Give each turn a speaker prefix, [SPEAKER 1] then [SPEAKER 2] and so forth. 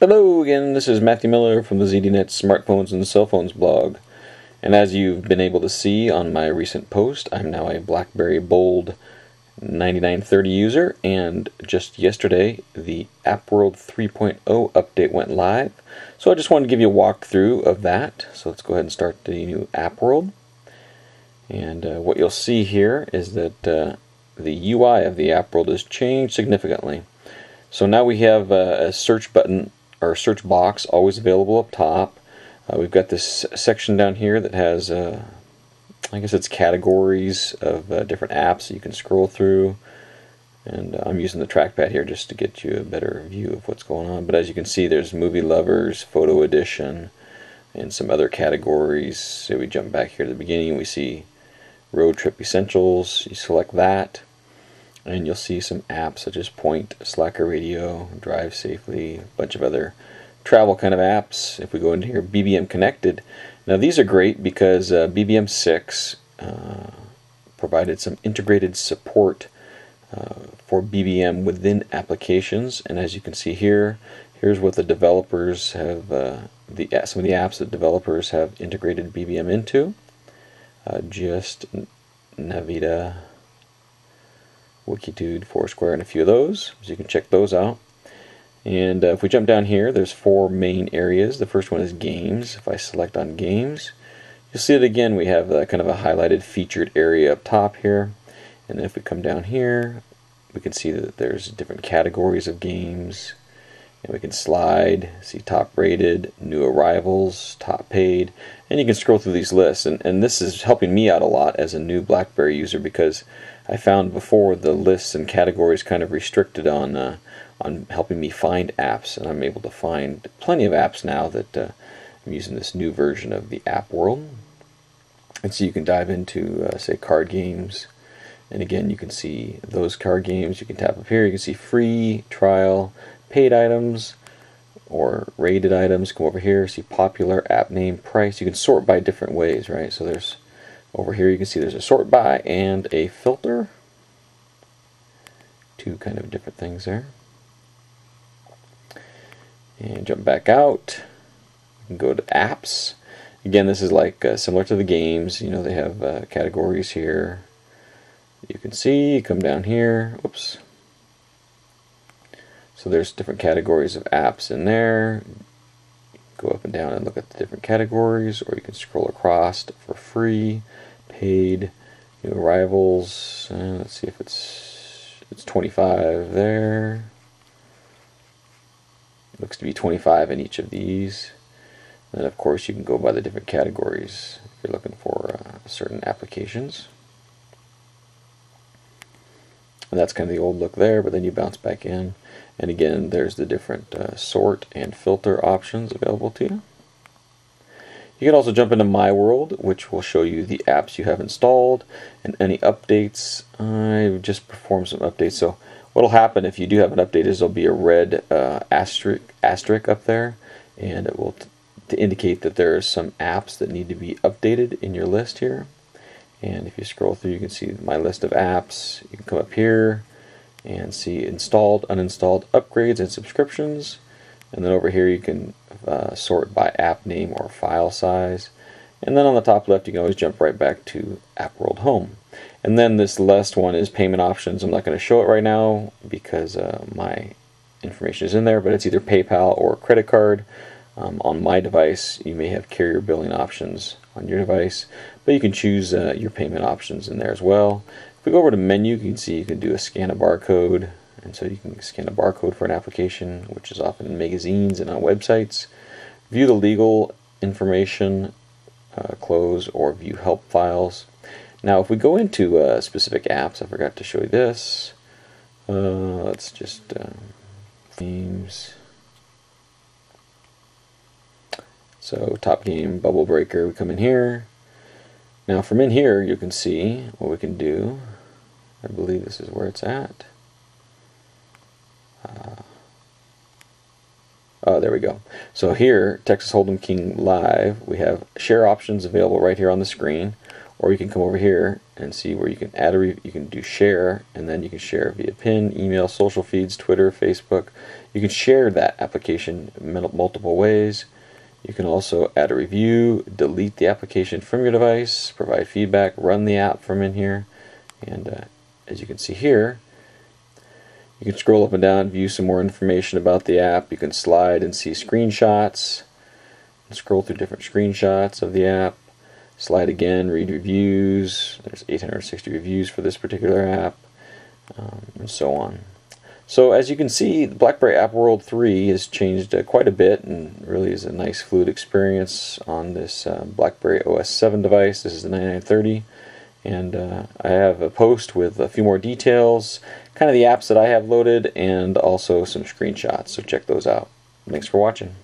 [SPEAKER 1] Hello again, this is Matthew Miller from the ZDNet Smartphones and Cell Phones blog. And as you've been able to see on my recent post, I'm now a BlackBerry Bold 9930 user, and just yesterday the AppWorld 3.0 update went live. So I just wanted to give you a walkthrough of that. So let's go ahead and start the new AppWorld. And uh, what you'll see here is that uh, the UI of the app world has changed significantly. So now we have a, a search button or search box always available up top. Uh, we've got this section down here that has, uh, I guess it's categories of uh, different apps that you can scroll through. And uh, I'm using the trackpad here just to get you a better view of what's going on. But as you can see, there's movie lovers, photo edition, and some other categories. So we jump back here to the beginning, we see road trip essentials. You select that and you'll see some apps such as Poynt, Slacker Radio, Drive Safely, a bunch of other travel kind of apps. If we go into here, BBM Connected. Now these are great because uh, BBM 6 uh, provided some integrated support uh, for BBM within applications, and as you can see here, here's what the developers have uh, the some of the apps that developers have integrated BBM into. Uh, just Navita Wikitude, Foursquare, and a few of those. So you can check those out. And uh, if we jump down here, there's four main areas. The first one is games. If I select on games, you'll see it again we have a, kind of a highlighted featured area up top here. And then if we come down here, we can see that there's different categories of games. And we can slide, see top rated, new arrivals, top paid, and you can scroll through these lists. And, and this is helping me out a lot as a new BlackBerry user because I found before the lists and categories kind of restricted on uh, on helping me find apps, and I'm able to find plenty of apps now that uh, I'm using this new version of the App World. And so you can dive into, uh, say, card games, and again, you can see those card games. You can tap up here. You can see free, trial, paid items, or rated items. Come over here, see popular, app name, price. You can sort by different ways, right? So there's over here you can see there's a sort by and a filter. Two kind of different things there. And jump back out. go to apps. Again, this is like uh, similar to the games. You know, they have uh, categories here. You can see, come down here. Whoops. So there's different categories of apps in there. Go up and down and look at the different categories, or you can scroll across for free paid new arrivals. Uh, let's see if it's it's 25 there. Looks to be 25 in each of these. And of course, you can go by the different categories if you're looking for uh, certain applications. And that's kind of the old look there, but then you bounce back in. And again, there's the different uh, sort and filter options available to you. You can also jump into My World, which will show you the apps you have installed and any updates. I've just performed some updates. So what will happen if you do have an update is there'll be a red uh, asterisk, asterisk up there, and it will to indicate that there are some apps that need to be updated in your list here. And if you scroll through, you can see my list of apps. You can come up here and see installed, uninstalled, upgrades, and subscriptions. And then over here you can uh, sort by app name or file size. And then on the top left you can always jump right back to App World Home. And then this last one is payment options. I'm not going to show it right now because uh, my information is in there, but it's either PayPal or credit card. Um, on my device, you may have carrier billing options on your device, but you can choose uh, your payment options in there as well. If we go over to menu, you can see you can do a scan a barcode, and so you can scan a barcode for an application, which is often in magazines and on websites. View the legal information, uh, close, or view help files. Now, if we go into uh, specific apps, I forgot to show you this. Uh, let's just uh, themes. So top game, bubble breaker, we come in here. Now from in here you can see what we can do. I believe this is where it's at. Uh, oh, there we go. So here, Texas Hold'em King Live, we have share options available right here on the screen, or you can come over here and see where you can add a you can do share and then you can share via pin email social feeds twitter facebook you can share that application multiple ways you can also add a review delete the application from your device provide feedback run the app from in here and uh, as you can see here you can scroll up and down view some more information about the app you can slide and see screenshots scroll through different screenshots of the app Slide again, read reviews. There's 860 reviews for this particular app, um, and so on. So as you can see, the BlackBerry App World 3 has changed uh, quite a bit and really is a nice fluid experience on this uh, BlackBerry OS 7 device. This is the 9930 and uh, I have a post with a few more details, kind of the apps that I have loaded and also some screenshots, so check those out. Thanks for watching.